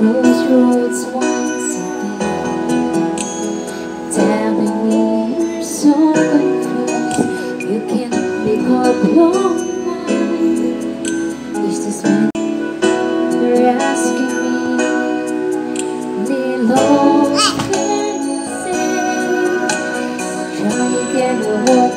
crossroads once again. Telling me you're so confused You can't make up your mind. Is this 那一天的我